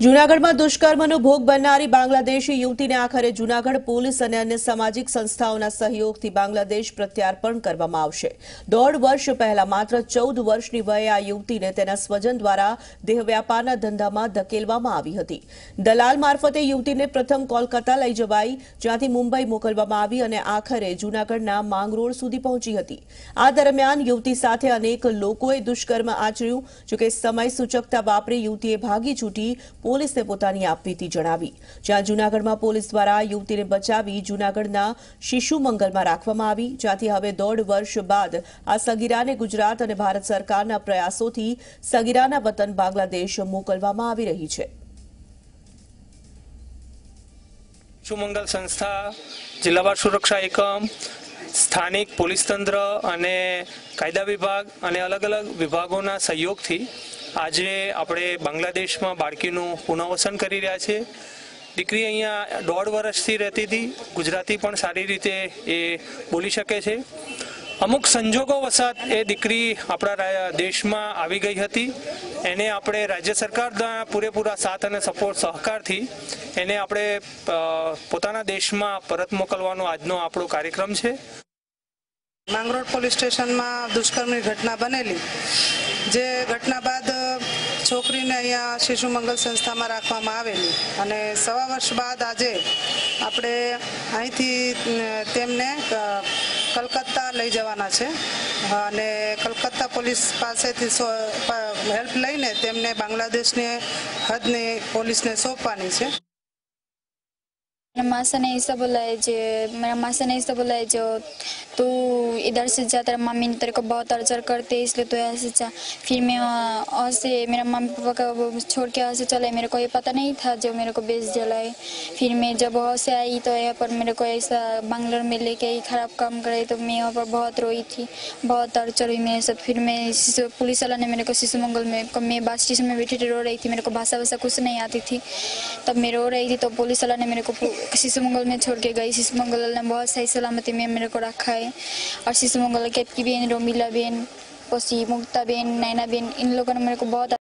જૂનાગઢમાં દુષ્કર્મનો ભોગ બનનારી બાંગ્લાદેશી યુવતીને આખરે જૂનાગઢ પોલીસ અને અન્ય સામાજિક સંસ્થાઓના સહયોગથી બાંગ્લાદેશ પ્રત્યાર્પણ કરવામાં આવશે. દોઢ વર્ષ પહેલા માત્ર ચૌદ વર્ષની વયે આ યુવતીને તેના સ્વજન દ્વારા દેહ વ્યાપારના ધંધામાં ધકેલવામાં આવી હતી. દલાલ મારફતે યુવતીને પ્રથમ કોલકાતા લઈ જવાઈ, જ્યાંથી મુંબઈ મોકલવામાં આવી અને આખરે જૂનાગઢના માંગરોળ સુધી પહોંચી હતી. આ દરમિયાન યુવતી સાથે અનેક લોકોએ દુષ્કર્મ આચર્યું, જોકે સમય સૂચકતા વાપરી યુવતીએ ભાગી છૂટી પોલીસને પોતાની આપવીતી જણાવી. જ્યાં જૂનાગઢમાં પોલીસ દ્વારા યુવતીને બચાવી જૂનાગઢના શિશુ મંગલમાં રાખવામાં આવી, જ્યાંથી હવે દોઢ વર્ષ બાદ આ સગીરાને ગુજરાત અને ભારત સરકારના પ્રયાસોથી સગીરાના વતન બાંગ્લાદેશ મોકલવામાં આવી રહી છે. સુમંગલ સંસ્થા, જિલ્લાવાર સુરક્ષા એકમ, સ્થાનિક પોલીસ તંત્ર અને કાયદા વિભાગ અને અલગ અલગ વિભાગોના સહયોગથી આજે આપણે બાંગ્લાદેશમાં બાળકીનું પુનઃવસન કરી રહ્યા છે. દીકરી અહીંયા દોઢ વર્ષથી રહેતી હતી. ગુજરાતી પણ સારી રીતે એ બોલી શકે છે. અમુક સંજોગો વસાત એ દીકરી આપણા દેશમાં આવી ગઈ હતી. એને આપણે રાજ્ય સરકાર દ્વારા પૂરેપૂરા સાથ અને સપોર્ટ, સહકારથી એને આપણે પોતાના દેશમાં પરત મોકલવાનો આજનો આપણો કાર્યક્રમ છે. માંગરોળ પોલીસ સ્ટેશનમાં દુષ્કર્મની ઘટના બનેલી. જે ઘટના બાદ છોકરીને અહીંયા શિશુ મંગલ સંસ્થામાં રાખવામાં આવેલી. અને સવા વર્ષ બાદ આજે આપણે અહીંથી તેમને કલકત્તા લઈ જવાના છે. અને કલકત્તા પોલીસ પાસેથી હેલ્પ લઈને તેમને બાંગ્લાદેશની હદની પોલીસને સોંપવાની છે. मेरा माँ से ने ऐसा बोला है जो मेरा माँ से ने ऐसा बोला है जो तू इधर से जा तेरा मम्मी ने तेरे को बहुत टॉर्चर करते हैं इसलिए तू यहाँ से जा फिर मैं वहाँ वहाँ से मेरा मम्मी पापा का वो छोड़ के यहाँ से चले मेरे को ये पता नहीं था जो मेरे को बेच जलाए फिर मैं जब वहाँ से आई तो यहाँ पर मेरे को ऐसा बंगलोर में लेके आई खराब काम करे तो मैं यहाँ पर बहुत रोई थी बहुत टॉर्चर हुई मेरे साथ फिर मैं शिशु- पुलिस वाला ने मेरे को शिशु मंगल में मैं बस स्टेशन में बैठी रो रही थी मेरे को भाषा वाषा कुछ नहीं आती थी तब मैं रो रही थी तो पुलिस वाला ने मेरे को पु- शिशु मंगल में छोड़ के गई शिशु मंगल वाला ने बहुत सही सलामती में मेरे को रखा है और शिशु मंगल केत की बहन रोमिला बहन पसी मुक्ता बहन नैना बहन इन लोगों ने मेरे को बहुत